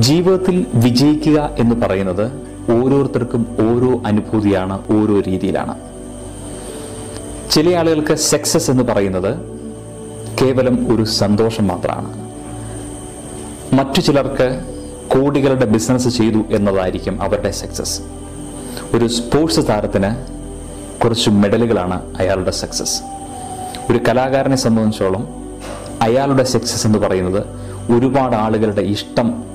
ജീവിതത്തിൽ വിജയിക്കുക എന്ന് പറയുന്നത് ഓരോരുത്തർക്കും ഓരോ അനുഭൂതിയാണ് ഓരോ രീതിയിലാണ്. ചില ആളുകൾക്ക് സക്സസ് എന്ന് പറയുന്നത് കേവലം ഒരു സന്തോഷം മാത്രമാണ്. മറ്റു ചിലർക്ക് കോടികളുടെ ബിസിനസ് ചെയ്തു എന്നതായിരിക്കും അവരുടെ സക്സസ് ഒരു സ്പോർട്സ് താരത്തിന് കുറച്ച് മെഡലുകളാണ് അയാളുടെ സക്സസ് ഒരു കലാകാരനെ സംബന്ധിച്ചോളം അയാളുടെ സക്സസ് എന്ന് പറയുന്നത് ഒരുപാട് ആളുകളുടെ ഇഷ്ടം